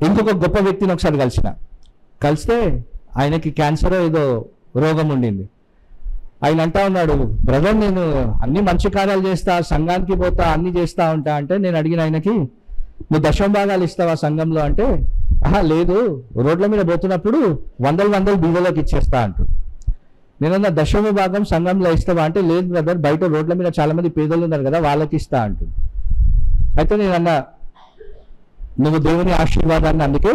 ఇంకొక గొప్ప వ్యక్తిని ఒకసారి కలిసిన. కలిస్తే ఆయనకి క్యాన్సర్ ఏదో రోగం ఉండింది. ఆయన అంటా ఉన్నాడు బ్రదర్ నేను అన్ని మంచి కార్యాలు చేస్తా సంఘానికి పోతా అన్ని చేస్తా ఉంటా. అంటే నేను అడిగిన ఆయనకి నువ్వు దశమ భాగాలు ఇస్తావా సంఘంలో? అంటే ఆహా లేదు. రోడ్ల మీద పోతున్నప్పుడు వందలు వందలు బీదలోకి ఇచ్చేస్తా అంటు నేనన్నా దశమ భాగం సంఘంలో ఇస్తావా? అంటే లేదు బ్రదర్ బయట రోడ్ల మీద చాలా మంది పేదలు ఉన్నారు కదా వాళ్ళకి ఇస్తా అంటు అయితే నేను అన్నా నువ్వు దేవుని ఆశీర్వాదాన్ని అందుకే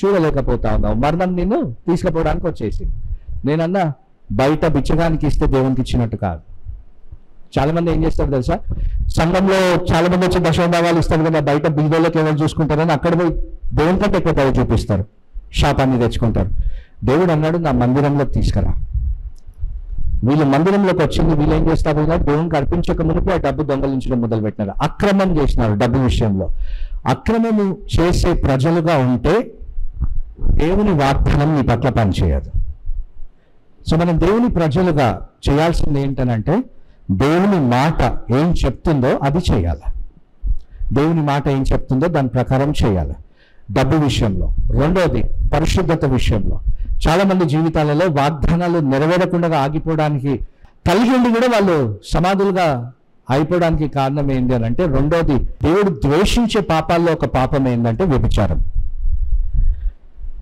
చూడలేకపోతా ఉన్నావు. మరణం నిన్ను తీసుకుపోవడానికి వచ్చేసి నేనన్నా బయట బిచ్చగానికి ఇస్తే దేవునికి ఇచ్చినట్టు కాదు. చాలా మంది ఏం చేస్తారు తెలుసా? సంఘంలో చాలా మంది వచ్చి దశోభావాలు ఇస్తారు కదా బయట బీదోళ్ళకి ఎవరు చూసుకుంటారని అక్కడ పోయి దేవుని కంటే ఎక్కువ దయ చూపిస్తారు. శాపాన్ని తెచ్చుకుంటారు. దేవుడు అన్నాడు నా మందిరంలోకి తీసుకురా. వీళ్ళు మందిరంలోకి వచ్చింది వీళ్ళు ఏం చేస్తారు? దేవునికి అర్పించక మునిపి ఆ డబ్బు దొంగలించడం మొదలు పెట్టినారు అక్రమం చేసినారు డబ్బు విషయంలో. అక్రమము చేసే ప్రజలుగా ఉంటే దేవుని వాగ్దానం నీ పట్ల పనిచేయదు. సో మనం దేవుని ప్రజలుగా చేయాల్సింది ఏంటనంటే దేవుని మాట ఏం చెప్తుందో అది చేయాలి. దేవుని మాట ఏం చెప్తుందో దాని ప్రకారం చేయాలి. డబ్బు విషయంలో. రెండోది పరిశుద్ధత విషయంలో. చాలామంది జీవితాలలో వాగ్దానాలు నెరవేరకుండా ఆగిపోవడానికి తల్లి ఉండి కూడా వాళ్ళు సమాధులుగా అయిపోవడానికి కారణం ఏంటి అని అంటే రెండోది దేవుడు ద్వేషించే పాపాల్లో ఒక పాపం ఏంటంటే వ్యభిచారం.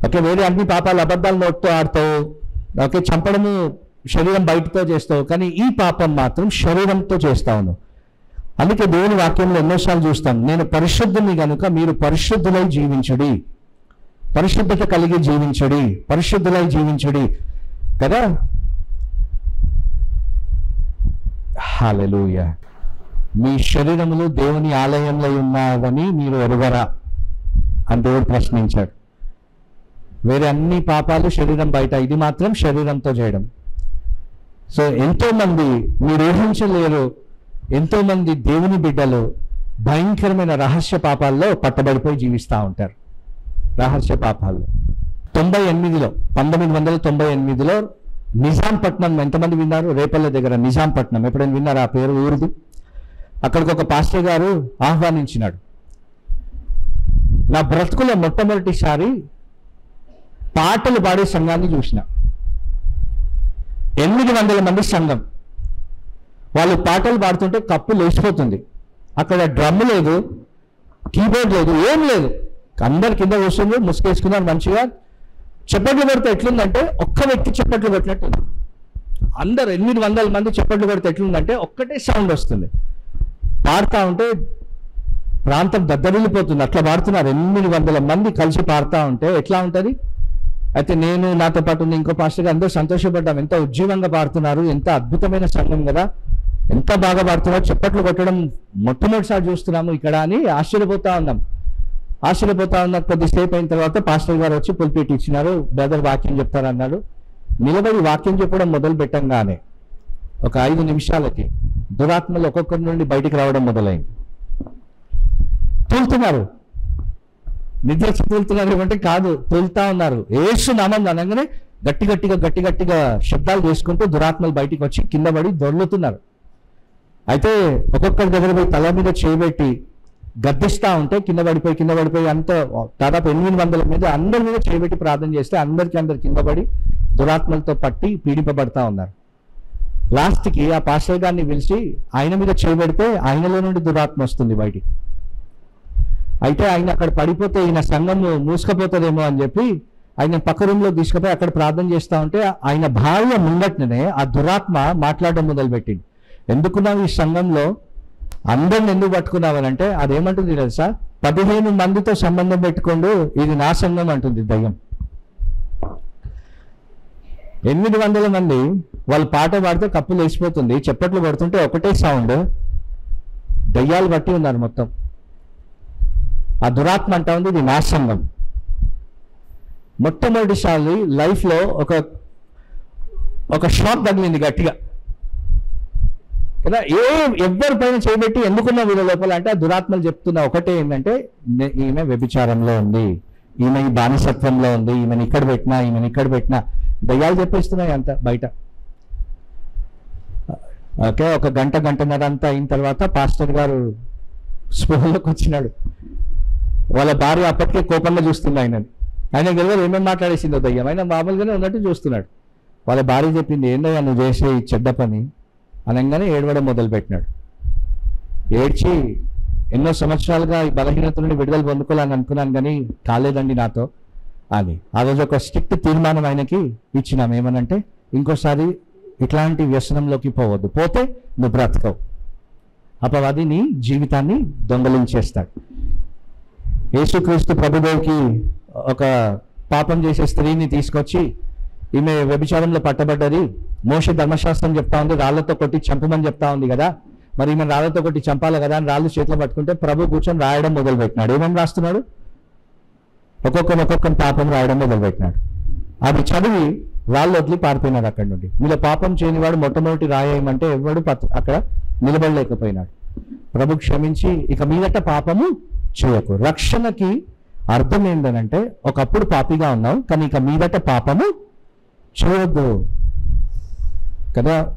ఓకే వేరే అన్ని పాపాలు అబద్ధాలు నోట్తో ఆడతావు ఓకే చంపడము శరీరం బయటతో చేస్తావు కానీ ఈ పాపం మాత్రం శరీరంతో చేస్తావు అందుకే దేవుని వాక్యంలో ఎన్నోసార్లు చూస్తాం నేను పరిశుద్ధుని కనుక మీరు పరిశుద్ధులై జీవించడి పరిశుద్ధత కలిగి జీవించడి పరిశుద్ధులై జీవించడి. కదా? హాలెలూయ మీ శరీరములు దేవుని ఆలయంలో ఉన్నారని మీరు ఎరుగరా అని దేవుడు ప్రశ్నించాడు. వేరే అన్ని పాపాలు శరీరం బయట ఇది మాత్రం శరీరంతో చేయడం. సో ఎంతో మంది మీరు ఊహించలేరు ఎంతో మంది దేవుని బిడ్డలు భయంకరమైన రహస్య పాపాల్లో పట్టబడిపోయి జీవిస్తూ ఉంటారు. రహస్య పాపాల్లో. తొంభై ఎనిమిదిలో పంతొమ్మిది వందల తొంభై ఎనిమిదిలో నిజాంపట్నం ఎంతమంది విన్నారు? రేపల్ల దగ్గర నిజాంపట్నం. ఎప్పుడైనా విన్నారా? ఆ పేరు ఊరిది. అక్కడికి ఒక పాస్టర్ గారు ఆహ్వానించినాడు. నా బ్రతుకులో మొట్టమొదటిసారి పాటలు పాడే సంఘాన్ని చూసిన. ఎనిమిది వందల మంది సంఘం. వాళ్ళు పాటలు పాడుతుంటే కప్పు లేచిపోతుంది. అక్కడ డ్రమ్ లేదు కీబోర్డ్ లేదు ఏం లేదు. అందరి కింద కూర్చుంది ముసుకేసుకున్నారు మంచిగా. చప్పట్లు కొడితే ఎట్లుందంటే ఒక్క వ్యక్తి చప్పట్లు కొట్టినట్టు అందరు ఎనిమిది వందల మంది చప్పట్లు కొడితే ఎట్లుందంటే ఒక్కటే సౌండ్ వస్తుంది. పాడుతూ ఉంటే ప్రాంతం దద్దరిల్లిపోతుంది అట్లా పాడుతున్నారు. ఎనిమిది వందల మంది కలిసి పాడుతూ ఉంటే ఎట్లా ఉంటుంది? అయితే నేను నాతో పాటు ఉన్న ఇంకో పాస్టర్ అందరూ సంతోషపడ్డాం. ఎంత ఉజ్జీవంగా పాడుతున్నారు. ఎంత అద్భుతమైన సంఘం కదా. ఎంత బాగా పాడుతున్నారు. చెప్పట్లు కొట్టడం మొట్టమొదటిసారి చూస్తున్నాము ఇక్కడ అని ఆశ్చర్యపోతా ఉన్నాం. ఆశ్చర్యపోతా ఉన్న. కొద్దిసేపు అయిన తర్వాత పాస్టర్ గారు వచ్చి పుల్పీట్ ఇచ్చినారు. బ్రదర్ వాక్యం చెప్తారన్నాడు. నిలబడి వాక్యం చెప్పడం మొదలు పెట్టంగానే ఒక ఐదు నిమిషాలకి దురాత్మలు ఒక్కొక్కరి నుండి బయటికి రావడం మొదలైంది. తూలుతున్నారు. నిద్ర తూలుతున్నారు అంటే కాదు తూలుతా ఉన్నారు. ఏసు నామం అనగానే గట్టి గట్టిగా గట్టి గట్టిగా శబ్దాలు చేసుకుంటూ దురాత్మలు బయటికి వచ్చి కింద పడి దొర్లుతున్నారు. అయితే ఒక్కొక్కరి దగ్గర పోయి తల మీద చేయబెట్టి గద్దిస్తా ఉంటే కింద పడిపోయి కింద పడిపోయి అంత దాదాపు ఎనిమిది వందల మీద అందరి మీద చేయబెట్టి ప్రార్థన చేస్తే అందరికీ అందరు కింద పడి దురాత్మలతో పట్టి పీడింపబడతా ఉన్నారు. లాస్ట్కి ఆ పాస్టర్ గారిని పిలిచి ఆయన మీద చేయబెడితే ఆయనలో నుండి దురాత్మ వస్తుంది బయటికి. అయితే ఆయన అక్కడ పడిపోతే ఈయన సంఘం మూసుకపోతుందేమో అని చెప్పి ఆయన పక్క రూమ్లో తీసుకుపోయి అక్కడ ప్రార్థన చేస్తా ఉంటే ఆయన భార్య ముంగట్నే ఆ దురాత్మ మాట్లాడడం మొదలుపెట్టింది. ఎందుకున్నావు ఈ సంఘంలో? అందరిని ఎందుకు పట్టుకున్నావనంటే అదేమంటుంది తెలుసా? పదిహేను మందితో సంబంధం పెట్టుకోండు ఇది నా సంఘం అంటుంది దయ్యం. ఎనిమిది వందల మంది వాళ్ళు పాట పాడితే కప్పులు వేసిపోతుంది చెప్పట్లు పడుతుంటే ఒకటే సౌండ్. దయ్యాలు బట్టి ఉన్నారు మొత్తం. ఆ దురాత్మ అంటా ఉంది ఇది నా సంఘం మొట్టమొదటిసారి లైఫ్లో ఒక ఒక షాక్ తగిలింది గట్టిగా. కదా ఏ ఎవరి పైన చేయబెట్టి ఎందుకున్న వీళ్ళ లోపల అంటే ఆ దురాత్మలు చెప్తున్న ఒకటే ఏంటంటే ఈమె వ్యభిచారంలో ఉంది. ఈమె ఈ బానిసత్వంలో ఉంది. ఈమెను ఇక్కడ పెట్టినా ఈమెను ఇక్కడ పెట్టినా. దయ్యాలు చెప్పేస్తున్నాయి అంత బయట. ఓకే ఒక గంట గంటన్నర అంతా అయిన తర్వాత పాస్టర్ గారు స్పృహలోకి వచ్చినాడు. వాళ్ళ భార్య అప్పటికే కోపంగా చూస్తుంది ఆయనని. ఆయన తెలియదు ఏమేమి మాట్లాడేసిందో దయ్యం. ఆయన మామూలుగానే ఉన్నట్టు చూస్తున్నాడు. వాళ్ళ భార్య చెప్పింది ఏందయ్యా నువ్వు చేసే ఈ చెడ్డ పని? అనగానే ఏడవడం మొదలుపెట్టినాడు. ఏడ్చి ఎన్నో సంవత్సరాలుగా ఈ బలహీనత నుండి విడుదల పొందుకోవాలని అనుకున్నాను కానీ కాలేదండి నాతో అని. ఆ రోజు ఒక స్ట్రిక్ట్ తీర్మానం ఆయనకి ఇచ్చినాం. ఏమనంటే ఇంకోసారి ఇట్లాంటి వ్యసనంలోకి పోవద్దు. పోతే నువ్వు బ్రతకవు. అపవాది నీ జీవితాన్ని దొంగలించేస్తాడు. యేసుక్రీస్తు ప్రభుదేవికి ఒక పాపం చేసే స్త్రీని తీసుకొచ్చి ఈమె వ్యభిచారంలో పట్టబడ్డది. మోష ధర్మశాస్త్రం చెప్తా ఉంది రాళ్ళతో కొట్టి చంపమని చెప్తా ఉంది కదా. మరి ఈమె రాళ్ళతో కొట్టి చంపాలి కదా అని రాళ్ళు చేతిలో పట్టుకుంటే ప్రభు కూర్చొని రాయడం మొదలుపెట్టినాడు. ఏమేమి రాస్తున్నాడు? ఒక్కొక్కరు ఒక్కొక్క పాపం రాయడం మొదలుపెట్టినాడు. అది చదివి వాళ్ళు వదిలి పారిపోయినాడు అక్కడి నుండి. మీలో పాపం చేయనివాడు మొట్టమొదటి రాయేయమంటే ఎవడు అక్కడ నిలబడలేకపోయినాడు. ప్రభు క్షమించి ఇక మీదట పాపము చేయకు. రక్షణకి అర్థం ఏంటనంటే ఒకప్పుడు పాపిగా ఉన్నావు కానీ ఇక మీదట పాపము చేయొద్దు. కదా?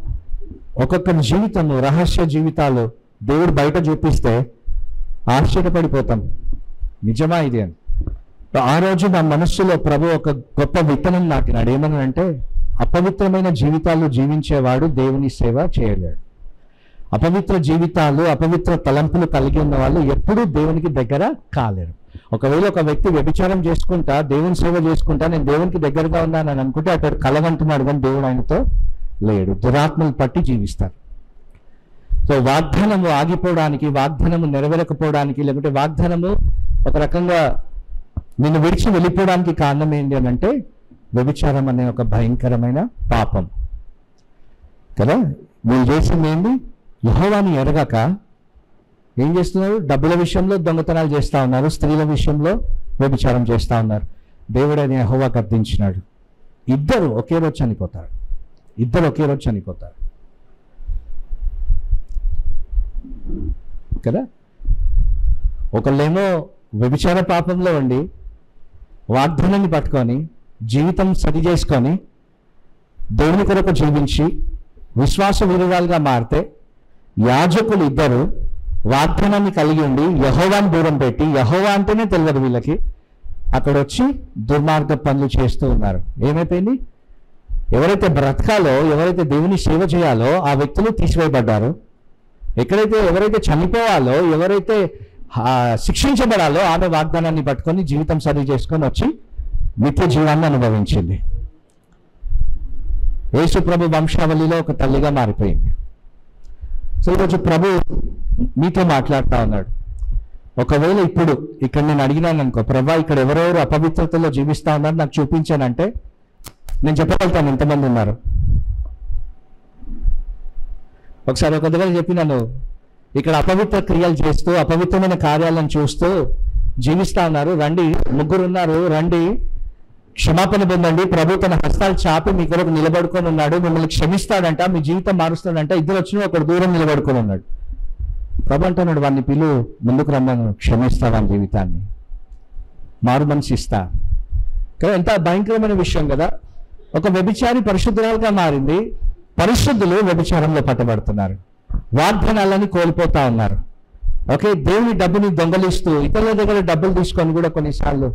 ఒక్కొక్కరి జీవితము రహస్య జీవితాలు దేవుడు బయట చూపిస్తే ఆశ్చర్యపడిపోతాం. నిజమా ఇది అని? ఆ రోజు నా మనస్సులో ప్రభు ఒక గొప్ప విత్తనం నాటినాడు. ఏమని అంటే అపవిత్రమైన జీవితాలు జీవించేవాడు దేవుని సేవ చేయలేడు. అపవిత్ర జీవితాలు అపవిత్ర తలంపులు కలిగి ఉన్న వాళ్ళు ఎప్పుడూ దేవునికి దగ్గర కాలేరు. ఒకవేళ ఒక వ్యక్తి వ్యభిచారం చేసుకుంటా దేవుని సేవ చేసుకుంటా నేను దేవునికి దగ్గరగా ఉన్నానని అనుకుంటే అతడు కలగంటున్నాడు కానీ దేవుడు ఆయనతో లేడు. దురాత్మలు పట్టి జీవిస్తారు. సో వాగ్దానము ఆగిపోవడానికి వాగ్దానము నెరవేరకపోవడానికి లేకుంటే వాగ్దానము ఒక రకంగా నిన్ను విడిచి వెళ్ళిపోవడానికి కారణం ఏంటి అని అంటే వ్యభిచారం అనే ఒక భయంకరమైన పాపం. కదా? వీళ్ళు చేసింది ఏంటి యహోవాని ఎరగక ఏం చేస్తున్నారు? డబ్బుల విషయంలో దొంగతనాలు చేస్తూ ఉన్నారు స్త్రీల విషయంలో వ్యభిచారం చేస్తూ ఉన్నారు. దేవుడు అని యహోవా గద్దించినాడు. ఇద్దరు ఒకే రోజు చనిపోతారు. ఇద్దరు ఒకే రోజు చనిపోతారు. కదా? ఒకళ్ళేమో వ్యభిచార పాపంలో ఉండి వాగ్దానాన్ని పట్టుకొని జీవితం సరి చేసుకొని దేవుని కొరకు జీవించి విశ్వాస విరుగాలుగా మారితే యాజకులు ఇద్దరు వాగ్దానాన్ని కలిగి ఉండి యహోవాని దూరం పెట్టి యహోవా అంటేనే తెలియదు వీళ్ళకి అక్కడ వచ్చి దుర్మార్గ పనులు చేస్తూ ఉన్నారు. ఏమైపోయింది? ఎవరైతే బ్రతకాలో ఎవరైతే దేవుని సేవ చేయాలో ఆ వ్యక్తులు తీసివేయబడ్డారు. ఎక్కడైతే ఎవరైతే చనిపోవాలో ఎవరైతే శిక్షించబడాలో ఆమె వాగ్దానాన్ని పట్టుకొని జీవితం సరి చేసుకొని వచ్చి నిత్య జీవాన్ని అనుభవించింది. యేసు ప్రభు వంశావళిలో ఒక తల్లిగా మారిపోయింది. సో ఈరోజు ప్రభు మీతో మాట్లాడుతా ఉన్నాడు. ఒకవేళ ఇప్పుడు ఇక్కడ నేను అడిగినాను అనుకో ప్రభా ఇక్కడ ఎవరెవరు అపవిత్రతలో జీవిస్తా ఉన్నారు? నాకు చూపించానంటే నేను చెప్పగలుగుతాను ఎంతమంది ఉన్నారు? ఒకసారి ఒక దగ్గర చెప్పినాను ఇక్కడ అపవిత్ర క్రియలు చేస్తూ అపవిత్రమైన కార్యాలను చూస్తూ జీవిస్తా ఉన్నారు. రండి ముగ్గురు ఉన్నారు రండి క్షమాపణ పొందండి. ప్రభు తన హస్తాలు చాపి మీ కొరకు నిలబడుకొని ఉన్నాడు. మిమ్మల్ని క్షమిస్తాడంట మీ జీవితం మారుస్తాడంట. ఇద్దరు వచ్చిన ఒకడు దూరం నిలబడుకొని ఉన్నాడు. ప్రభు అంటున్నాడు వాడిని పిలు ముందుకు రమ్మను. క్షమిస్తా వాని జీవితాన్ని. మారు మనిషి ఇస్తా. కానీ ఎంత భయంకరమైన విషయం కదా. ఒక వ్యభిచారి పరిశుద్ధురాలుగా మారింది. పరిశుద్ధులు వ్యభిచారంలో పట్టబడుతున్నారు. వాగ్దానాలని కోల్పోతా ఉన్నారు. ఓకే దేవుని డబ్బుని దొంగలిస్తూ ఇతరుల దగ్గర డబ్బులు తీసుకొని కూడా కొన్నిసార్లు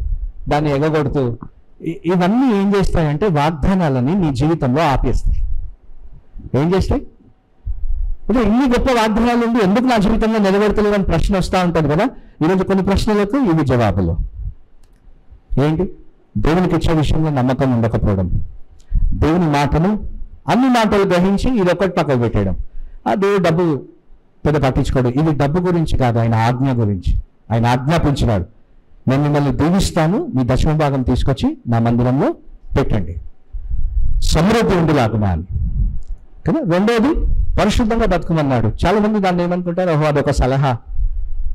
దాన్ని ఎగగొడుతూ ఇవన్నీ ఏం చేస్తాయంటే వాగ్దానాలని నీ జీవితంలో ఆపేస్తాయి. ఏం చేస్తాయి? ఇప్పుడు ఇన్ని గొప్ప వాగ్దానాలు ఉండి ఎందుకు నా జీవితంలో నిలబెడతలేదు అని ప్రశ్న వస్తూ ఉంటుంది కదా? ఈరోజు కొన్ని ప్రశ్నలకు ఇవి జవాబులు. ఏంటి? దేవునికి ఇచ్చే విషయంలో నమ్మకం ఉండకపోవడం. దేవుని మాటను అన్ని మాటలు గ్రహించి ఇది ఒకటి పక్కకు పెట్టేయడం. ఆ దేవుడు డబ్బు పెద్ద పట్టించుకోడు. ఇది డబ్బు గురించి కాదు ఆయన ఆజ్ఞ గురించి. ఆయన ఆజ్ఞాపించినాడు. నేను మిమ్మల్ని దీవిస్తాను మీ దశమ భాగం తీసుకొచ్చి నా మందిరంలో పెట్టండి. సమృద్ధి ఉండిలాగునా అని. కదా? రెండోది పరిశుద్ధంగా బతుకుమన్నాడు. చాలా మంది దాన్ని ఏమనుకుంటారు? ఓహో అదొక సలహా.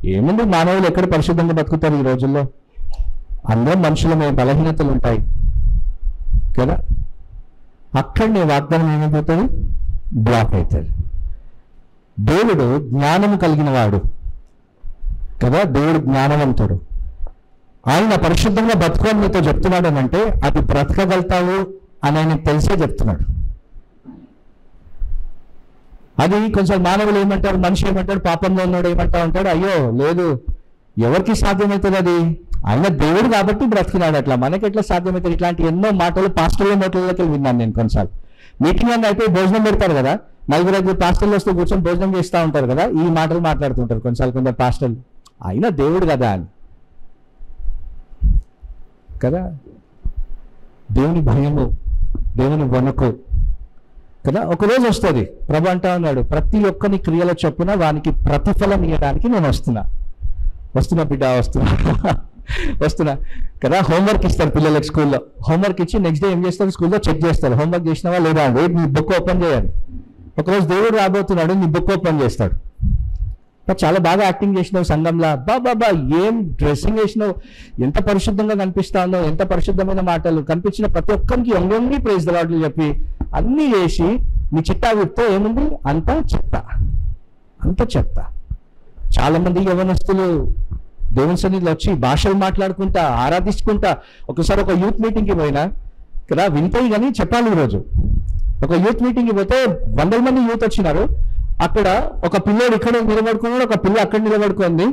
ఏముంది మానవులు ఎక్కడ పరిశుద్ధంగా బతుకుతారు ఈ రోజుల్లో? అందరం మనుషులమే బలహీనతలు ఉంటాయి. కదా? అక్కడనే వాగ్దానం ఏమైపోతుంది? బ్లాక్ అవుతుంది. దేవుడు జ్ఞానం కలిగిన వాడు కదా? దేవుడు జ్ఞానవంతుడు. ఆయన పరిశుద్ధంగా బతుకోని మీతో చెప్తున్నాడు అని అంటే అది బ్రతకగలుగుతావు అని ఆయన తెలిసే చెప్తున్నాడు. అది కొంచెం మానవులు ఏమంటారు మనిషి ఏమంటాడు పాపంలో ఉన్నాడు ఏమంటా ఉంటాడు అయ్యో లేదు ఎవరికి సాధ్యమవుతుంది అది? ఆయన దేవుడు కాబట్టి బ్రతికినాడు అట్లా. మనకి ఎట్లా సాధ్యమవుతుంది ఇట్లాంటి ఎన్నో మాటలు పాస్టర్ల నోట్లకి విన్నాను నేను కొన్నిసార్లు. మీటింగ్ అని అయిపోయి భోజనం పెడతారు కదా? నలుగురు ఐదుగురు పాస్టర్లు వస్తూ కూర్చొని భోజనం చేస్తూ ఉంటారు కదా ఈ మాటలు మాట్లాడుతుంటారు కొన్నిసార్లు కొందరు పాస్టర్లు అయినా దేవుడు కదా అని. కదా? దేవుని భయము దేవుని వనకు కదా? ఒక రోజు వస్తుంది. ప్రభు అంటా ఉన్నాడు ప్రతి ఒక్కని క్రియల చొప్పున వానికి ప్రతిఫలం ఇవ్వడానికి నేను వస్తున్నా. వస్తున్నా బిడ్డ వస్తున్నా. వస్తున్నా. కదా? హోంవర్క్ ఇస్తారు పిల్లలకి స్కూల్లో. హోంవర్క్ ఇచ్చి నెక్స్ట్ డే ఏం చేస్తారు? స్కూల్లో చెక్ చేస్తారు. హోంవర్క్ చేసినవా లేదా? అండి నీ బుక్ ఓపెన్ చేయాలి. ఒకరోజు దేవుడు రాబోతున్నాడు నీ బుక్ ఓపెన్ చేస్తాడు. చాలా బాగా యాక్టింగ్ చేసినావు సంఘంలో. బా బాబా ఏం డ్రెస్సింగ్ వేసినావు? ఎంత పరిశుద్ధంగా కనిపిస్తానో ఎంత పరిశుద్ధమైన మాటలు కనిపించిన ప్రతి ఒక్కరికి ఒంగొంగి ప్రైజ్ దలాట్లు చెప్పి అన్నీ చేసి నీ చిట్టా విప్తే ఏముంది? అంతా చెత్త. అంత చెత్త. చాలా మంది యవనస్తులు దేవుని సన్నిధిలో వచ్చి భాషలు మాట్లాడుకుంటా ఆరాధించుకుంటా ఒకసారి ఒక యూత్ మీటింగ్కి పోయినా కదా వింటాయి కానీ చెప్పాలి ఈరోజు. ఒక యూత్ మీటింగ్ పోతే వందల మంది యూత్ వచ్చినారు. అక్కడ ఒక పిల్లోడు ఇక్కడ నిలబడుకున్నాడు ఒక పిల్ల అక్కడ నిలబడుకుంది.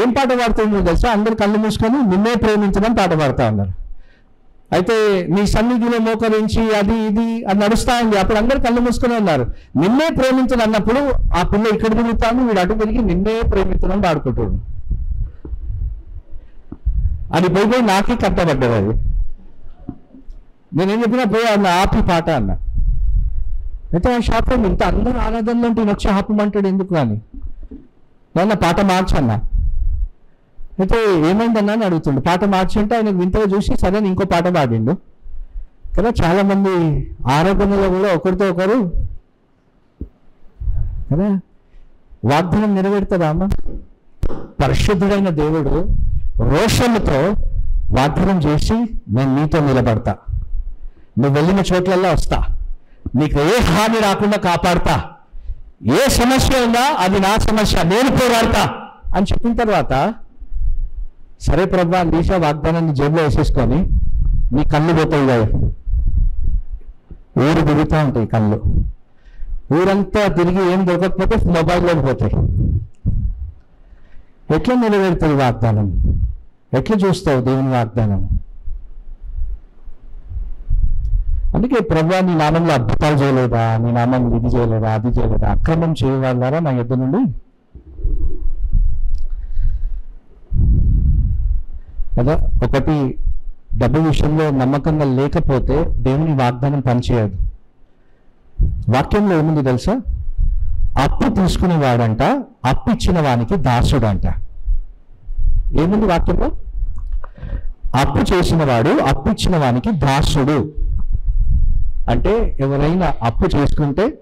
ఏం పాట పాడుతుందో తెలుసా? అందరు కళ్ళు మూసుకొని నిన్నే ప్రేమించడం పాట పాడుతూ ఉన్నారు. అయితే నీ సన్నిధిలో మోకరించి అది ఇది అది నడుస్తా ఉంది. అప్పుడు అందరు కళ్ళు మూసుకొని ఉన్నారు. నిన్నే ప్రేమించను అన్నప్పుడు ఆ పిల్ల ఇక్కడ తిరుగుతాను వీడు అటు తిరిగి నిన్నే ప్రేమించడం పాడుకుంటాడు అది పోయి పోయి నాకే కట్టబడ్డది అది. నేనేం చెప్పినా పోయి అన్న ఆపి పాట అన్న. అయితే ఆ శాపం ఇంత అందరూ ఆరాధనలు ఉంటే ఈయన వచ్చి ఆపమంటాడు ఎందుకు కానీ నాన్న పాట మార్చన్నా. అయితే ఏమైందన్నా అని అడుగుతుండు. పాట మార్చుంటే ఆయన వింతగా చూసి సరే అని ఇంకో పాట పాడిండు. కదా చాలామంది ఆరాధనలో కూడా ఒకరితో ఒకరు కదా వాగ్దానం నెరవేరుతుందా అమ్మ? పరిశుద్ధుడైన దేవుడు రోషముతో వాగ్దానం చేసి నేను నీతో నిలబడతా. నువ్వు వెళ్ళిన చోట్లల్లో వస్తా. నీకు ఏ హాని రాకుండా కాపాడతా. ఏ సమస్య ఉందా అది నా సమస్య నేను పోరాడతా అని చెప్పిన తర్వాత సరే ప్రభా నీషా వాగ్దానాన్ని జేబులో వేసేసుకొని నీ కళ్ళు పోతాయి కదా. ఊరు తిరుగుతూ ఉంటాయి కళ్ళు. ఊరంతా తిరిగి ఏం దొరకకపోతే మొబైల్లోకి పోతాయి. ఎట్లా నెరవేరుతుంది వాగ్దానం? ఎట్లా చూస్తావు దేవుని వాగ్దానం? అందుకే ప్రభా నీ నామంలో అద్భుతాలు చేయలేదా? నీ నామం ఇది చేయలేదా? అది చేయలేదా? అక్రమం చేయవాళ్ళారా నా యుద్ధ నుండి కదా ఒకటి డబ్బు విషయంలో నమ్మకంగా లేకపోతే దేవుని వాగ్దానం పనిచేయదు. వాక్యంలో ఏముంది తెలుసా? అప్పు తీసుకునేవాడంట అప్పు ఇచ్చిన వానికి దాసుడు అంట ఏముంది వాక్యంలో? అప్పు చేసిన వాడు అప్పు ఇచ్చిన వానికి దాసుడు. అంటే ఎవరైనా అప్పు చేసుకుంటే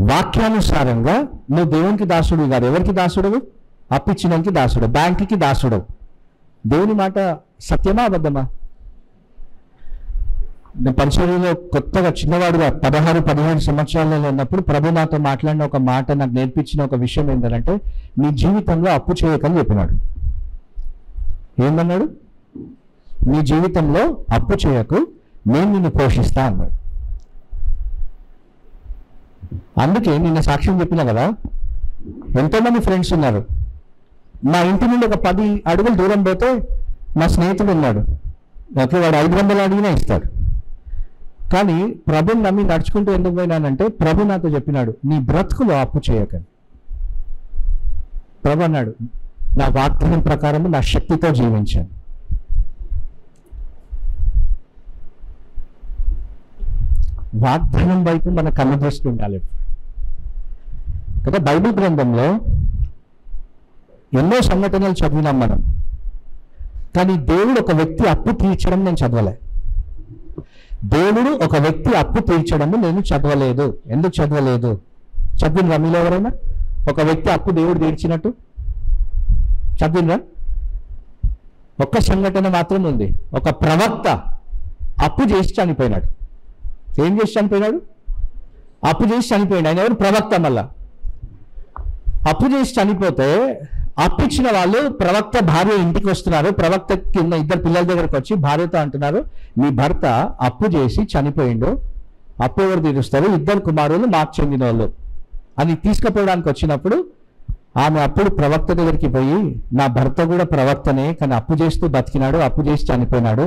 వాక్యానుసారంగా నువ్వు దేవునికి దాసుడు కాదు. ఎవరికి దాసుడవు? అప్పు ఇచ్చినానికి దాసుడు. బ్యాంకుకి దాసుడవు. దేవుని మాట సత్యమా అబద్ధమా? నేను పరిచర్యలో కొత్తగా చిన్నవాడుగా పదహారు పదిహేను సంవత్సరాలలో ఉన్నప్పుడు ప్రభు నాతో మాట్లాడిన ఒక మాట నాకు నేర్పించిన ఒక విషయం ఏంటంటే నీ జీవితంలో అప్పు చేయకని చెప్పినాడు. ఏమన్నాడు నీ జీవితంలో అప్పు చేయకు నేను నిన్ను పోషిస్తా అన్నాడు. అందుకే నిన్న సాక్ష్యం చెప్పిన కదా ఎంతోమంది ఫ్రెండ్స్ ఉన్నారు. మా ఇంటి నుండి ఒక పది అడుగులు దూరం పోతే మా స్నేహితుడు ఉన్నాడు. ఓకే వాడు ఐదు వందలు అడిగినా ఇస్తాడు. కానీ ప్రభుని నమ్మి నడుచుకుంటూ ఎందుకు పోయినానంటే ప్రభు నాతో చెప్పినాడు నీ బ్రతుకులో అప్పు చేయకని. ప్రభు అన్నాడు నా వాగ్దానం ప్రకారం నా శక్తితో జీవించాను వాగ్దానం వైపు మన కన్ను దృష్టి ఉండాలి. కదా బైబిల్ గ్రంథంలో ఎన్నో సంఘటనలు చదివినాం మనం. కానీ దేవుడు ఒక వ్యక్తి అప్పు తీర్చడం నేను చదవలే. దేవుడు ఒక వ్యక్తి అప్పు తీర్చడము నేను చదవలేదు. ఎందుకు చదవలేదు? చదివినరా మీలో ఎవరైనా? ఒక వ్యక్తి అప్పు దేవుడు తీర్చినట్టు? చదివినరా ఒక్క సంఘటన మాత్రం ఉంది. ఒక ప్రవక్త అప్పు చేసి చనిపోయినాడు. ఏం చేసి చనిపోయినాడు అప్పు చేసి చనిపోయాడు. ఆయన ఎవరు? ప్రవక్త మళ్ళా. అప్పు చేసి చనిపోతే అప్పు ఇచ్చిన వాళ్ళు ప్రవక్త భార్య ఇంటికి వస్తున్నారు. ప్రవక్త కింద ఇద్దరు పిల్లల దగ్గరకు వచ్చి భార్యతో అంటున్నారు మీ భర్త అప్పు చేసి చనిపోయిండు. అప్పు ఎవరు తీరుస్తారు? ఇద్దరు కుమారులు మాకు చెందిన వాళ్ళు అని తీసుకుపోవడానికి వచ్చినప్పుడు ఆమె అప్పుడు ప్రవక్త దగ్గరికి పోయి నా భర్త కూడా ప్రవక్తనే కానీ అప్పు చేస్తూ బతికినాడు అప్పు చేసి చనిపోయినాడు.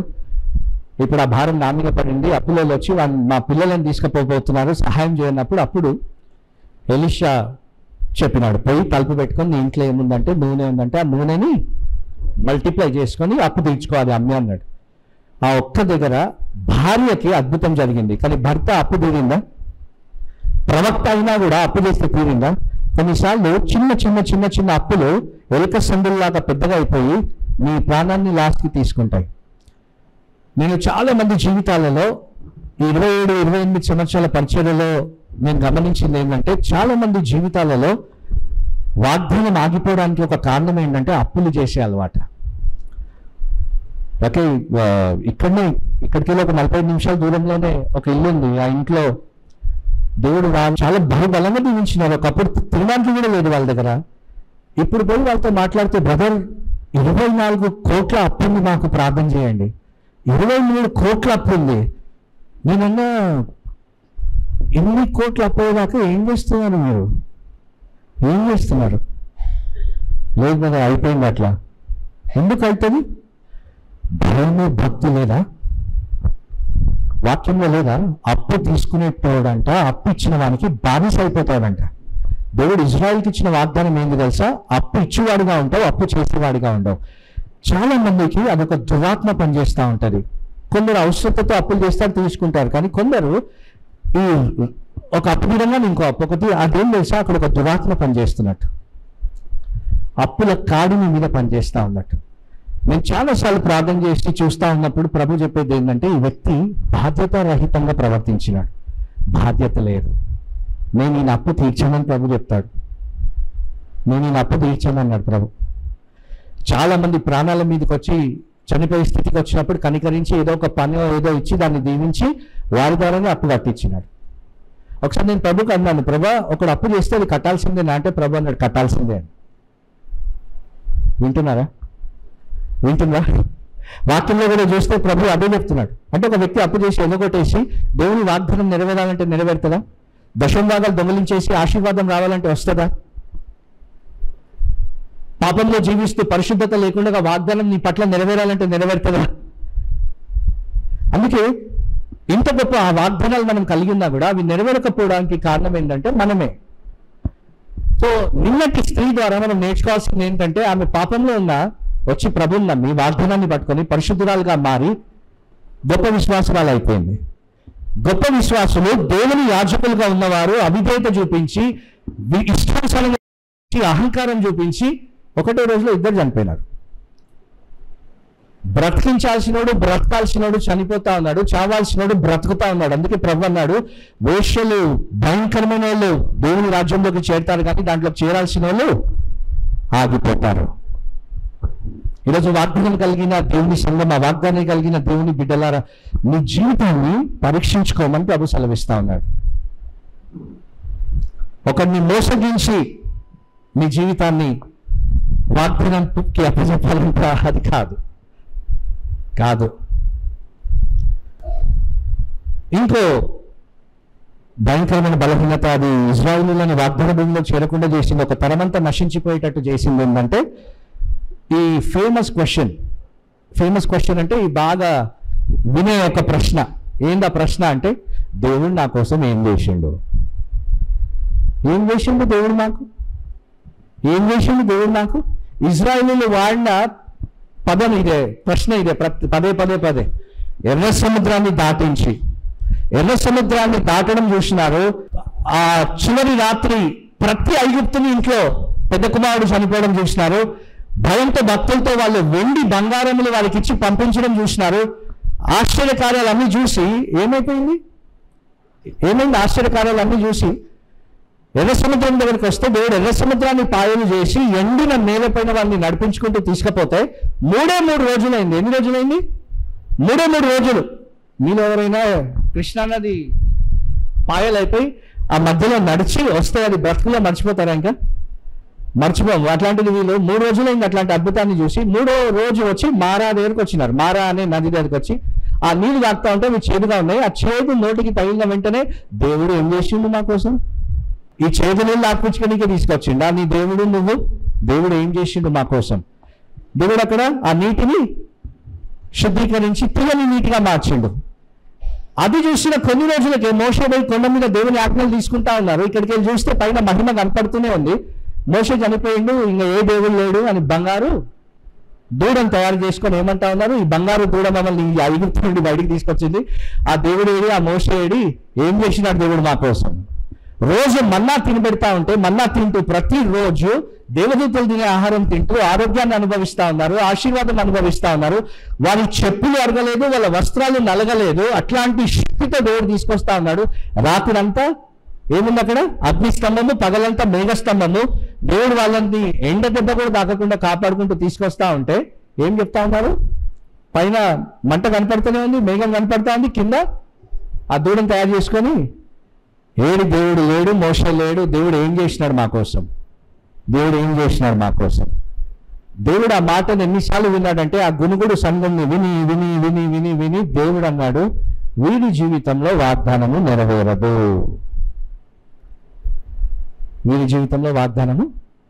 ఇప్పుడు ఆ భారం నా మీద పడింది. అప్పులలో వచ్చి వాళ్ళ- మా పిల్లలను తీసుకుపోతున్నారు సహాయం చేయనప్పుడు అప్పుడు ఎలిషా చెప్పినాడు పోయి తలుపు పెట్టుకొని నీ ఇంట్లో ఏముందంటే నూనె ఉందంటే ఆ నూనెని మల్టిప్లై చేసుకొని అప్పు తీర్చుకోవాలి అమ్మి అన్నాడు. ఆ ఒక్క దగ్గర భార్యకి అద్భుతం జరిగింది. కానీ భర్త అప్పు తీరిందా? ప్రవక్త అయినా కూడా అప్పు చేస్తే తీరిందా? కొన్నిసార్లు చిన్న చిన్న చిన్న చిన్న అప్పులు ఎలుక సందుల్లాగా పెద్దగా అయిపోయి మీ ప్రాణాన్ని లాస్ట్కి తీసుకుంటాయి. నేను చాలా మంది జీవితాలలో ఇరవై ఏడు ఇరవై ఎనిమిది సంవత్సరాల పరిచయలో నేను గమనించింది ఏంటంటే చాలా మంది జీవితాలలో వాగ్దానం ఆగిపోవడానికి ఒక కారణం ఏంటంటే అప్పులు చేసే అలవాటు. ఓకే ఇక్కడనే ఇక్కడికి వెళ్ళి ఒక నలభై నిమిషాల దూరంలోనే ఒక ఇల్లు ఉంది. ఆ ఇంట్లో దేవుడు వాళ్ళు చాలా బహుబలంగా దీవించినారు ఒకప్పుడు తినడానికి కూడా లేదు వాళ్ళ దగ్గర. ఇప్పుడు పోయి వాళ్ళతో మాట్లాడితే బ్రదర్ ఇరవై నాలుగు కోట్ల అప్పు మాకు ప్రార్థన చేయండి. ఇరవై మూడు కోట్ల అప్పు ఉంది. నేనన్నా ఎన్ని కోట్లు అప్పయ్యేదాకా ఏం చేస్తున్నారు మీరు? ఏం చేస్తున్నారు? లేదు మరి అయిపోయింది అట్లా. ఎందుకు అవుతుంది భయము భక్తి లేదా? వాక్యంలో లేదా? అప్పు తీసుకునేటోడంట అప్పు ఇచ్చిన వానికి బానిస అయిపోతాడంట. దేవుడు ఇజ్రాయిల్కి ఇచ్చిన వాగ్దానం ఏంది తెలుసా? అప్పు ఇచ్చేవాడిగా ఉంటావు అప్పు చేసేవాడిగా ఉండవు. చాలా మందికి అదొక దురాత్మ పనిచేస్తూ ఉంటుంది. కొందరు అవసరతతో అప్పులు చేస్తారు తీసుకుంటారు. కానీ కొందరు ఈ ఒక అప్పు విధంగా ఇంకో అప్పు ఒకటి అదేం తెలుసా? అక్కడ ఒక దురాత్మ పనిచేస్తున్నట్టు అప్పుల కాడి మీ మీద పనిచేస్తూ ఉన్నట్టు. నేను చాలాసార్లు ప్రార్థన చేసి చూస్తూ ఉన్నప్పుడు ప్రభు చెప్పేది ఏంటంటే ఈ వ్యక్తి బాధ్యత రహితంగా ప్రవర్తించినాడు. బాధ్యత లేదు. నేను ఈయన అప్పు తీర్చానని ప్రభు చెప్తాడు. నేను ఈయన అప్పు తీర్చానన్నాడు ప్రభు. చాలా మంది ప్రాణాల మీదకి వచ్చి చనిపోయే స్థితికి వచ్చినప్పుడు కనికరించి ఏదో ఒక పని ఏదో ఇచ్చి దాన్ని దీవించి వారి ద్వారానే అప్పు కట్టించినాడు. ఒకసారి నేను ప్రభుకి అన్నాను ప్రభా ఒకడు అప్పు చేస్తే అది కట్టాల్సిందే నా అంటే ప్రభు అన్నాడు కట్టాల్సిందే అని. వింటున్నారా? వింటుందా వాక్యంలో కూడా చూస్తే ప్రభు అదే చెప్తున్నాడు. అంటే ఒక వ్యక్తి అప్పు చేసి ఎదగొట్టేసి దేవుని వాగ్దానం నెరవేరాలంటే నెరవేరుతుందా? దశం భాగాలు దొంగలించేసి ఆశీర్వాదం రావాలంటే వస్తుందా? పాపంలో జీవిస్తూ పరిశుద్ధత లేకుండా వాగ్దానం నీ పట్ల నెరవేరాలంటే నెరవేరుతుందా? అందుకే ఇంత గొప్ప ఆ వాగ్దానాలు మనం కలిగి ఉన్నా కూడా అవి నెరవేరకపోవడానికి కారణం ఏంటంటే మనమే. సో నిన్నటి స్త్రీ ద్వారా మనం నేర్చుకోవాల్సింది ఏంటంటే ఆమె పాపంలో ఉన్న వచ్చి ప్రభుని నమ్మి వాగ్దానాన్ని పట్టుకొని పరిశుద్ధురాలుగా మారి గొప్ప విశ్వాసురాలు అయిపోయింది. గొప్ప విశ్వాసులు దేవుని యాజకులుగా ఉన్నవారు అవిధేయత చూపించి ఇష్టానుసారంగా అహంకారం చూపించి ఒకటో రోజులో ఇద్దరు చనిపోయినారు. బ్రతికించాల్సినోడు బ్రతకాల్సినోడు చనిపోతా ఉన్నాడు చావాల్సినోడు బ్రతుకుతా ఉన్నాడు. అందుకే ప్రభు అన్నాడు వేష్యలు భయంకరమైన వాళ్ళు దేవుని రాజ్యంలోకి చేరుతారు కానీ దాంట్లో చేరాల్సిన వాళ్ళు ఆగిపోతారు. ఈరోజు వాగ్దానం కలిగిన దేవుని సంఘం ఆ వాగ్దానం కలిగిన దేవుని బిడ్డలారా నీ జీవితాన్ని పరీక్షించుకోమని ప్రభు సెలవిస్తా ఉన్నాడు. ఒకరిని మోసగించి నీ జీవితాన్ని వాగ్దానంకి అప్పచెప్పాలంటే అది కాదు. కాదు. ఇంకో భయంకరమైన బలహీనత అది ఇజ్రాయిలీలను వాగ్దాన భూమిలో చేరకుండా చేసింది. ఒక తరమంతా నశించిపోయేటట్టు చేసింది ఏంటంటే ఈ ఫేమస్ క్వశ్చన్ ఫేమస్ క్వశ్చన్ అంటే ఈ బాగా వినే ఒక ప్రశ్న. ఏందా ప్రశ్న అంటే దేవుడు నా కోసం ఏం చేసిండు? ఏం చేసిండు దేవుడు నాకు ఏం చేసిండు దేవుడు నాకు? ఇజ్రాయిలీలు వాడిన పదం ఇదే ప్రశ్న ఇదే పదే పదే పదే. ఎర్ర సముద్రాన్ని దాటించి ఎర్ర సముద్రాన్ని దాటడం చూసినారు. ఆ చివరి రాత్రి ప్రతి ఐగుప్తుని ఇంట్లో పెద్ద కుమారుడు చనిపోవడం చూసినారు. భయంతో భక్తులతో వాళ్ళు వెండి బంగారములు వాళ్ళకి ఇచ్చి పంపించడం చూసినారు. ఆశ్చర్యకార్యాలు అన్నీ చూసి ఏమైపోయింది? ఏమైంది? ఆశ్చర్యకార్యాలు అన్నీ చూసి ఎర్ర సముద్రం దగ్గరికి వస్తే దేవుడు ఎర్ర సముద్రాన్ని పాయలు చేసి ఎండిన నేలపైన వాళ్ళని నడిపించుకుంటూ తీసుకపోతే మూడే మూడు రోజులైంది. ఎన్ని రోజులైంది? మూడే మూడు రోజులు. మీలో ఎవరైనా కృష్ణానది పాయలైపోయి ఆ మధ్యలో నడిచి వస్తే అది బ్రతుకులో మర్చిపోతారా ఇంకా? మర్చిపోము. అట్లాంటిది వీళ్ళు మూడు రోజులైంది అట్లాంటి అద్భుతాన్ని చూసి మూడో రోజు వచ్చి మారా దగ్గరకు వచ్చినారు. మారా అనే నది దగ్గరికి వచ్చి ఆ నీళ్ళు తాగుతా ఉంటే అవి చేదుగా ఉన్నాయి. ఆ చేదు నోటికి తగిలిన వెంటనే దేవుడు ఏం చేసిండు మా కోసం? ఈ చేతులు తీసుకొచ్చిండు. ఆ నీ దేవుడు నువ్వు దేవుడు ఏం చేసిండు మా కోసం? దేవుడు అక్కడ ఆ నీటిని శుద్ధీకరించి తిరగని నీటిగా మార్చిండు. అది చూసిన కొన్ని రోజులకే మోసపోయి కొండ మీద దేవుని ఆజ్ఞలు తీసుకుంటా ఉన్నారు. ఇక్కడికి వెళ్ళి చూస్తే పైన మహిమ కనపడుతూనే ఉంది. మోస చనిపోయిండు ఇంకా ఏ దేవుడు లేడు అని బంగారు దూడను తయారు చేసుకొని ఏమంటా ఉన్నారు? ఈ బంగారు దూడ మమ్మల్ని ఐగుప్తు నుండి బయటికి తీసుకొచ్చింది. ఆ దేవుడు ఏడి ఆ మోసే ఏడి ఏం చేసినాడు దేవుడు మా కోసం? రోజు మన్నా తినబెడతా ఉంటే మన్నా తింటూ ప్రతిరోజు దేవదూతలు తినే ఆహారం తింటూ ఆరోగ్యాన్ని అనుభవిస్తా ఉన్నారు ఆశీర్వాదం అనుభవిస్తా ఉన్నారు. వారి చెప్పులు అరగలేదు వాళ్ళ వస్త్రాలు నలగలేదు అట్లాంటి శక్తితో దేవుడు తీసుకొస్తా ఉన్నాడు. రాత్రంతా ఏముంది అక్కడ? అగ్నిస్తంభము పగలంతా మేఘస్తంభము. దేవుడు వాళ్ళని ఎండ దెబ్బ కూడా తాకకుండా కాపాడుకుంటూ తీసుకొస్తా ఉంటే ఏం చెప్తా ఉన్నారు? పైన మంట కనపడుతూనే ఉంది మేఘం కనపడతా ఉంది కింద ఆ దూడను తయారు చేసుకొని ఏడు దేవుడు లేడు మోస లేడు దేవుడు ఏం చేసినాడు మా కోసం? దేవుడు ఏం చేసినాడు మా కోసం? దేవుడు ఆ మాటను ఎన్నిసార్లు విన్నాడంటే ఆ గునుగుడు సంఘంని విని విని విని విని విని దేవుడు అన్నాడు వీడి జీవితంలో వాగ్దానము నెరవేరదు. వీరి జీవితంలో వాగ్దానము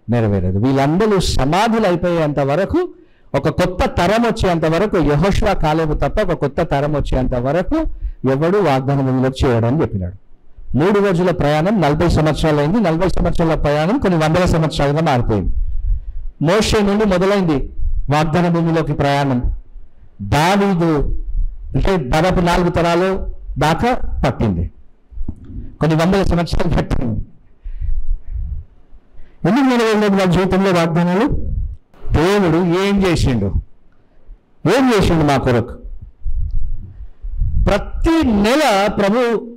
నెరవేరదు. వీళ్ళందరూ సమాధులు అయిపోయేంత వరకు ఒక కొత్త తరం వచ్చేంత వరకు యహోష్వా కాలేవు తప్ప ఒక కొత్త తరం వచ్చేంత వరకు ఎవడు వాగ్దానం చేయడం చేయడని చెప్పినాడు. మూడు రోజుల ప్రయాణం నలభై సంవత్సరాలు అయింది నలభై సంవత్సరాల ప్రయాణం కొన్ని వందల సంవత్సరాలుగా మారిపోయింది. మోషే నుండి మొదలైంది వాగ్దాన భూమిలోకి ప్రయాణం. దావీదు అంటే దాదాపు నాలుగు తరాలు దాకా పట్టింది. కొన్ని వందల సంవత్సరాలు పట్టింది. ఎందుకు నెరవేరలేదు వాళ్ళ జీవితంలో వాగ్దానాలు? దేవుడు ఏం చేసిండు? ఏం చేసిండు మా కొరకు? ప్రతి నెల ప్రభు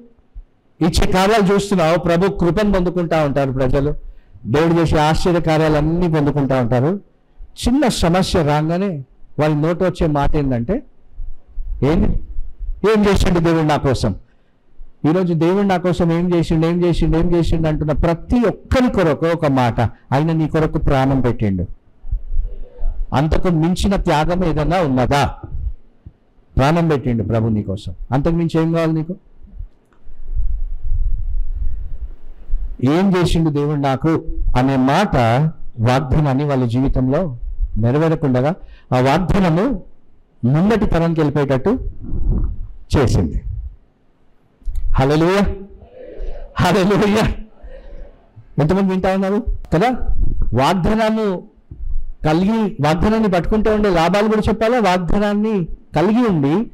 ఇచ్చే కార్యాలు చూస్తున్నావు ప్రభు కృపను పొందుకుంటా ఉంటారు ప్రజలు. దేవుడు చేసే ఆశ్చర్య కార్యాలన్నీ పొందుకుంటా ఉంటారు. చిన్న సమస్య రాగానే వాళ్ళ నోట వచ్చే మాట ఏంటంటే ఏంది? ఏం చేసిండు దేవుడు నా కోసం? ఈరోజు దేవుడు నా కోసం ఏం చేసిండు ఏం చేసిండు ఏం చేసిండు అంటున్న ప్రతి ఒక్కరి కొరకు ఒక మాట ఆయన నీ కొరకు ప్రాణం పెట్టిండు. అంతకు మించిన త్యాగం ఏదన్నా ఉన్నదా? ప్రాణం పెట్టిండు ప్రభు నీ కోసం. అంతకు మించి ఏం కావాలి నీకు? ఏం చేసిండు దేవుడు నాకు? అనే మాట వాగ్దానాన్ని వాళ్ళ జీవితంలో నెరవేరకుండగా ఆ వాగ్దానము ముందటి తరానికి వెళ్ళిపోయేటట్టు చేసింది. హలలుయ హలలుయ ఎంతమంది వింటా ఉన్నారు? కదా? వాగ్దానాన్ని కలిగి వాగ్దానాన్ని పట్టుకుంటూ ఉండే లాభాలు కూడా చెప్పాలా? వాగ్దానాన్ని కలిగి ఉండి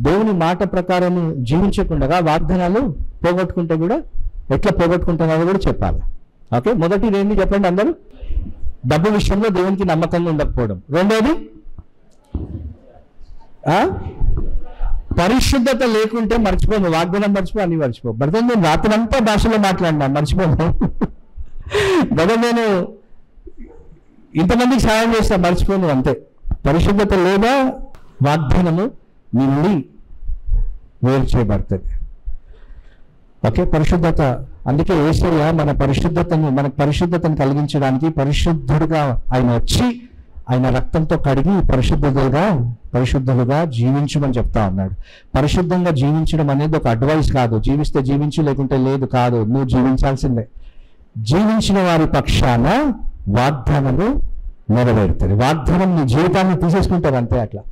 దేవుని మాట ప్రకారం జీవించకుండా వాగ్దానాలు పోగొట్టుకుంటే కూడా ఎట్లా పోగొట్టుకుంటున్నారో కూడా చెప్పాలి. ఓకే? మొదటిది ఏంటి చెప్పండి అందరూ? డబ్బు విషయంలో దేవునికి నమ్మకంగా ఉండకపోవడం. రెండోది? పరిశుద్ధత లేకుంటే మర్చిపోను వాగ్దానం మర్చిపో అన్ని మర్చిపో. బ్రదర్ నేను రాత్రంతా భాషలో మాట్లాడినా మర్చిపోను. బ్రదర్ నేను ఇంతమందికి సహాయం చేస్తా మర్చిపోను అంతే. పరిశుద్ధత లేదా వాగ్దానము నీ నుండి వేరు చేయబడుతుంది. ఓకే పరిశుద్ధత. అందుకే ఏసయ్య మన పరిశుద్ధతను మన పరిశుద్ధతను కలిగించడానికి పరిశుద్ధుడుగా ఆయన వచ్చి ఆయన రక్తంతో కడిగి పరిశుద్ధులుగా పరిశుద్ధులుగా జీవించమని చెప్తా ఉన్నాడు. పరిశుద్ధంగా జీవించడం అనేది ఒక అడ్వైస్ కాదు. జీవిస్తే జీవించు లేకుంటే లేదు కాదు. నువ్వు జీవించాల్సిందే. జీవించిన వారి పక్షాన వాగ్దానము నెరవేరుతుంది. వాగ్దానం నీ జీవితాన్ని తీసేసుకుంటారు అంతే అట్లా.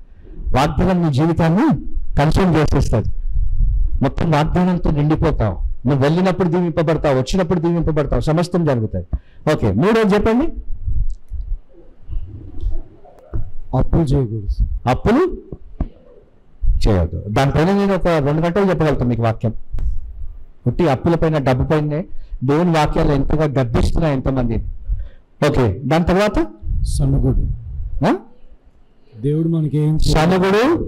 వాగ్దానం నీ జీవితాన్ని కన్సూమ్ చేసేస్తుంది. మొత్తం వాగ్దానంతో నిండిపోతావు. నువ్వు వెళ్ళినప్పుడు దీవింపబడతావు వచ్చినప్పుడు దీవింపబడతావు. సమస్తం జరుగుతాయి. ఓకే మూడోది చెప్పండి. అప్పులు చేయకూడదు అప్పులు చేయవద్దు దానిపైన నేను ఒక రెండు గంటలు చెప్పగలుగుతాను మీకు వాక్యం. ఉట్టి అప్పులపైన డబ్బు పైనే దేవుని వాక్యాలు ఎంతగా గర్భిస్తున్నాయి ఎంతమంది. ఓకే దాని తర్వాత? సన్నగుడు. ఆ? దేవుడు మనకి సనుగుడు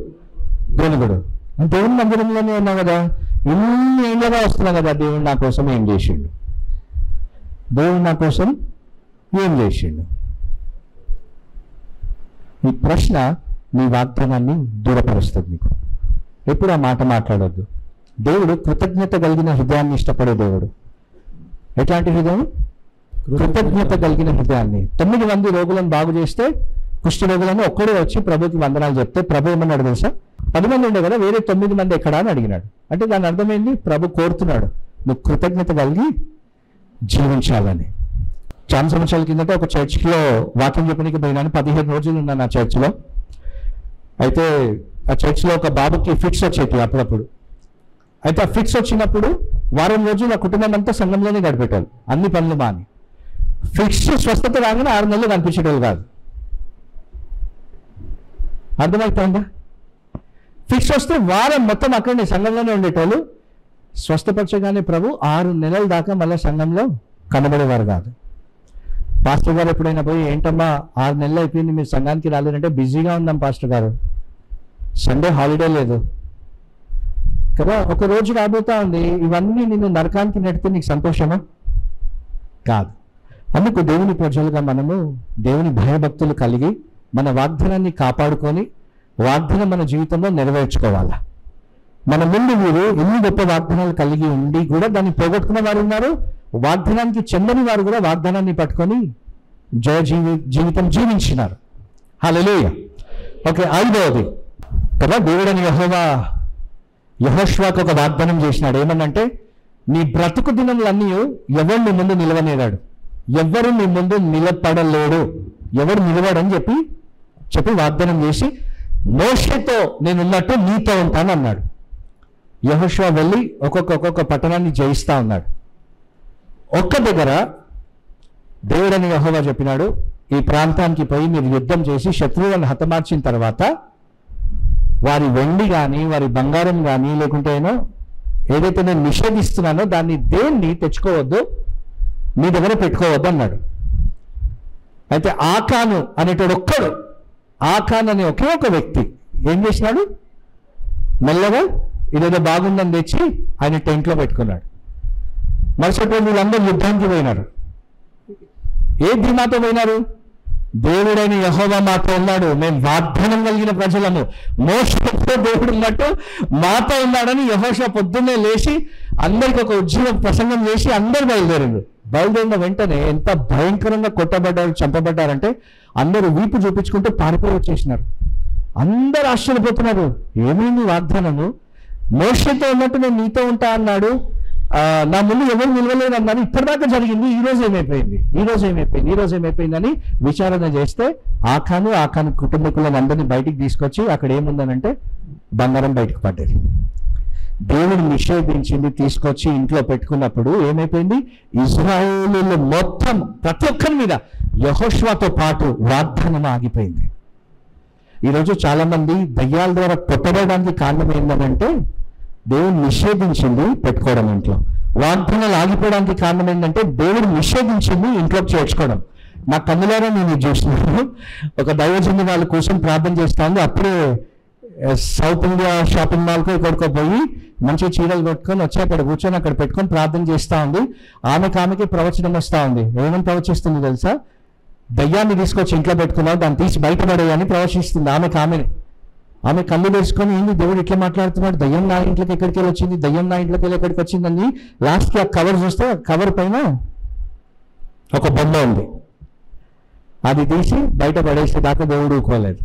గొనుగుడు దేవుని మందిరంలోనే ఉన్నాం కదా ఇన్ని ఏళ్ళగా వస్తున్నా కదా దేవుడు నా కోసం ఏం చేసిండు? దేవుడు నా కోసం ఏం చేసిండు? ఈ ప్రశ్న నీ వాగ్దానాన్ని దూరపరుస్తుంది నీకు. ఎప్పుడు ఆ మాట మాట్లాడొద్దు. దేవుడు కృతజ్ఞత కలిగిన హృదయాన్ని ఇష్టపడే దేవుడు. ఎట్లాంటి హృదయం? కృతజ్ఞత కలిగిన హృదయాన్ని. తొమ్మిది మంది రోగులను బాగు చేస్తే కుష్టి రోగులను ఒక్కడే వచ్చి ప్రభుకి వందనాలు చెప్తే ప్రభు ఏమన్నాడు తెలుసా? పది మంది ఉండే కదా వేరే తొమ్మిది మంది ఎక్కడ అని అడిగినాడు. అంటే దాని అర్థమైంది? ప్రభు కోరుతున్నాడు నువ్వు కృతజ్ఞత కలిగి జీవించాలని. చాలా సంవత్సరాల కిందట ఒక చర్చ్లో వాక్యం చెప్పడానికి పోయినాను. పదిహేను రోజులు ఉన్నాను ఆ చర్చ్లో. అయితే ఆ చర్చ్లో ఒక బాబుకి ఫిక్స్ వచ్చేటి అప్పుడప్పుడు. అయితే ఆ ఫిక్స్ వచ్చినప్పుడు వారం రోజులు ఆ కుటుంబం అంతా సంఘంలోనే గడిపెట్టారు అన్ని పనులు మాని. ఫిక్స్ స్వస్థత రాగానే ఆరు నెలలు కనిపించేటోళ్ళు కాదు. అర్థమవుతుందా ఫిక్స్ వస్తే వారం మొత్తం అక్కడనే సంఘంలోనే ఉండేటోళ్ళు. స్వస్థపరచగానే ప్రభు ఆరు నెలల దాకా మళ్ళీ సంఘంలో కనబడేవారు కాదు. పాస్టర్ గారు ఎప్పుడైనా పోయి ఏంటమ్మా ఆరు నెలలు అయిపోయింది మీరు సంఘానికి రాలేదంటే బిజీగా ఉందాం పాస్టర్ గారు. సండే హాలిడే లేదు. కదా ఒక రోజు రాబోతా ఉంది. ఇవన్నీ నిన్ను నరకానికి నెడితే నీకు సంతోషమా? కాదు. అందుకు దేవుని ప్రజలుగా మనము దేవుని భయభక్తులు కలిగి మన వాగ్దానాన్ని కాపాడుకొని వాగ్దానం మన జీవితంలో నెరవేర్చుకోవాలా? మన ముందు వీరు ఎన్ని గొప్ప వాగ్దానాలు కలిగి ఉండి కూడా దాన్ని పోగొట్టుకున్న వారు ఉన్నారు? వాగ్దానానికి చెందని వారు కూడా వాగ్దానాన్ని పట్టుకొని జయ జీవి జీవితం జీవించినారు. హలోయ ఓకే ఐదవది. కదా దేవుడని యహోవా యహోష్వాకు ఒక వాగ్దానం చేసినాడు. ఏమనంటే నీ బ్రతుకు దినములన్నీ ఎవరు నీ ముందు నిలవనేరాడు ఎవరు నీ ముందు నిలబడలేడు? ఎవరు నిలబడని చెప్పి చెప్పి వాగ్దానం చేసి మోషతో నేను ఉన్నట్టు నీతో ఉంటాను అన్నాడు. యహోషువా వెళ్ళి ఒక్కొక్క ఒక్కొక్క పట్టణాన్ని జయిస్తా ఉన్నాడు. ఒక్క దగ్గర దేవుడని యహోవా చెప్పినాడు ఈ ప్రాంతానికి పోయి మీరు యుద్ధం చేసి శత్రువులను హతమార్చిన తర్వాత వారి వెండి కానీ వారి బంగారం కానీ లేకుంటే ఏదైతే నేను నిషేధిస్తున్నానో దాన్ని దేన్ని తెచ్చుకోవద్దు మీ దగ్గర పెట్టుకోవద్దు అన్నాడు. అయితే ఆకాను అనేటోడు ఒక్కడు ఆఖాన్ అనే ఒకే ఒక వ్యక్తి ఏం చేసినాడు? మెల్లగా ఇదేదో బాగుందని తెచ్చి ఆయన టెంట్లో పెట్టుకున్నాడు. మరుసటి రోజు వీళ్ళందరూ యుద్ధానికి పోయినారు. ఏ ధీమాతో పోయినారు? దేవుడైన యహోవా మాతో ఉన్నాడు. మేము వాగ్దానం కలిగిన ప్రజలము. మోసతో దేవుడు ఉన్నట్టు మాతో ఉన్నాడని యహోష పొద్దున్నే లేచి అందరికి ఒక ఉద్యమ ప్రసంగం చేసి అందరు బయలుదేరారు బయలుదేరిన వెంటనే ఎంత భయంకరంగా కొట్టబడ్డారు చంపబడ్డారంటే అందరూ వీపు చూపించుకుంటూ పారిపోయి వచ్చేసినారు. అందరు ఆశ్చర్యపోతున్నారు. ఏమైంది వాగ్దానము? మోసతో ఉన్నట్టు నేను నీతో ఉంటా అన్నాడు. నా ముందు ఎవరు నిలవలేదు అన్నారు ఇప్పటిదాకా జరిగింది. ఈ రోజు ఏమైపోయింది? ఈ రోజు ఏమైపోయింది? ఈ రోజు ఏమైపోయిందని విచారణ చేస్తే ఆఖాను ఆఖాను కుటుంబకులను అందరినీ బయటికి తీసుకొచ్చి అక్కడ ఏముందనంటే బంగారం బయటకు పడ్డది. దేవుడు నిషేధించింది తీసుకొచ్చి ఇంట్లో పెట్టుకున్నప్పుడు ఏమైపోయింది? ఇజ్రాయేలీలు మొత్తం ప్రతి ఒక్కరి మీద యహోష్వాతో పాటు వాగ్దానం ఆగిపోయింది. ఈరోజు చాలామంది దయ్యాల ద్వారా కొట్టబడడానికి కారణం ఏంటంటే దేవుడు నిషేధించింది పెట్టుకోవడం ఇంట్లో. వాగ్దానాలు ఆగిపోవడానికి కారణం ఏంటంటే దేవుడు నిషేధించింది ఇంట్లోకి చేర్చుకోవడం. నా కన్నులారా నేను ఇది చూస్తున్నాను. ఒక దైవజన్య వాళ్ళ కోసం ప్రార్థన చేస్తా ఉంది. అప్పుడే సౌత్ ఇండియా షాపింగ్ మాల్కి ఎక్కడికో పోయి మంచి చీరలు కొట్టుకొని వచ్చి అక్కడ కూర్చొని అక్కడ పెట్టుకొని ప్రార్థన చేస్తూ ఉంది. ఆమెకి ఆమెకి ప్రవచనం వస్తూ ఉంది. ఏమని ప్రవచిస్తుంది తెలుసా? దయ్యాన్ని తీసుకొచ్చి ఇంట్లో పెట్టుకున్నావు దాన్ని తీసి బయటపడేయని ప్రవచిస్తుంది ఆమెకు ఆమెనే ఆమె కళ్ళు వేసుకొని ఏంది దేవుడు ఇట్లా మాట్లాడుతున్నాడు? దయ్యం నా ఇంట్లోకి ఎక్కడికి వెళ్ళి వచ్చింది దయ్యం నా ఇంట్లోకి వెళ్ళి ఎక్కడికి వచ్చిందని లాస్ట్కి ఆ కవర్ చూస్తే ఆ కవర్ పైన ఒక బొమ్మ ఉంది. అది తీసి బయట పడేసే దాకా దేవుడు ఊకోలేదు